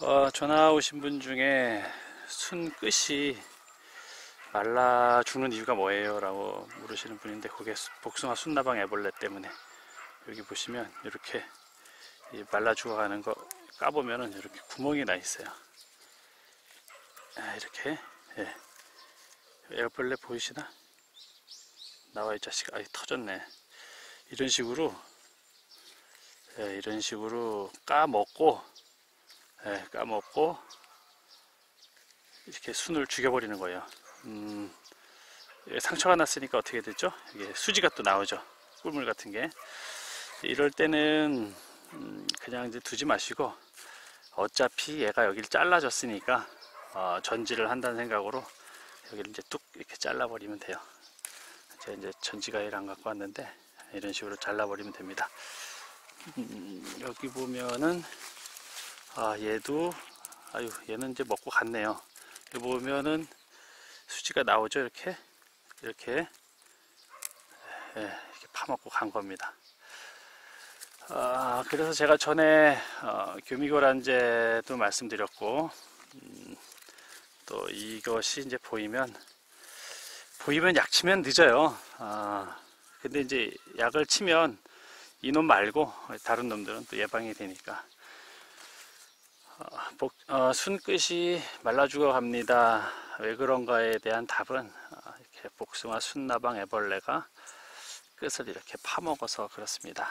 어, 전화 오신 분 중에 순 끝이 말라 죽는 이유가 뭐예요? 라고 물으시는 분인데 그게 수- 복숭아 순나방 애벌레 때문에 여기 보시면 이렇게 이 말라 죽어가는 거 까보면은 이렇게 구멍이 나 있어요. 아, 이렇게 예. 애벌레 보이시나? 나와 이 자식 아이 터졌네. 이런 식으로 예, 이런 식으로 까먹고 예, 까먹고 이렇게 순을 죽여버리는 거예요. 음, 상처가 났으니까 어떻게 되죠? 이게 수지가 또 나오죠. 꿀물 같은 게. 이럴 때는 음, 그냥 이제 두지 마시고 어차피 얘가 여기를 잘라졌으니까 어, 전지를 한다는 생각으로 여기를 이제 뚝 이렇게 잘라버리면 돼요. 제가 이제 전지가위를 안 갖고 왔는데 이런 식으로 잘라버리면 됩니다. 음, 여기 보면은 아 얘도 아유 얘는 이제 먹고 갔네요. 여기 보면은 수지가 나오죠 이렇게 이렇게 예, 이렇게 파먹고 간 겁니다. 아, 그래서 제가 전에 어, 교미고란제도 말씀드렸고 음, 또 이것이 이제 보이면 보이면 약 치면 늦어요. 아, 근데 이제 약을 치면 이놈 말고 다른 놈들은 또 예방이 되니까 어, 복, 어, 순끝이 말라 죽어 갑니다. 왜 그런가에 대한 답은 어, 이렇게 복숭아 순나방 애벌레가 끝을 이렇게 파먹어서 그렇습니다.